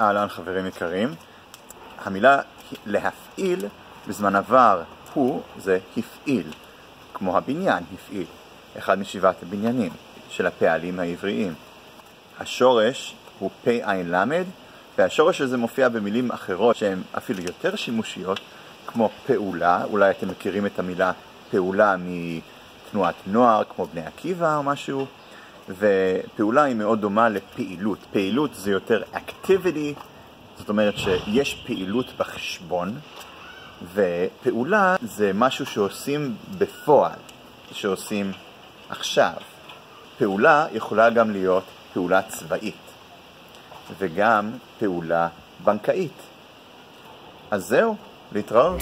אהלן חברים יקרים, המילה להפעיל בזמן עבר הוא זה הפעיל, כמו הבניין הפעיל, אחד משבעת הבניינים של הפעלים העבריים. השורש הוא פ"ע למד, והשורש הזה מופיע במילים אחרות שהן אפילו יותר שימושיות, כמו פעולה, אולי אתם מכירים את המילה פעולה מתנועת נוער, כמו בני עקיבא או משהו, ופעולה היא מאוד דומה לפעילות. פעילות זה יותר activity, זאת אומרת שיש פעילות בחשבון, ופעולה זה משהו שעושים בפועל, שעושים עכשיו. פעולה יכולה גם להיות פעולה צבאית, וגם פעולה בנקאית. אז זהו, להתראות.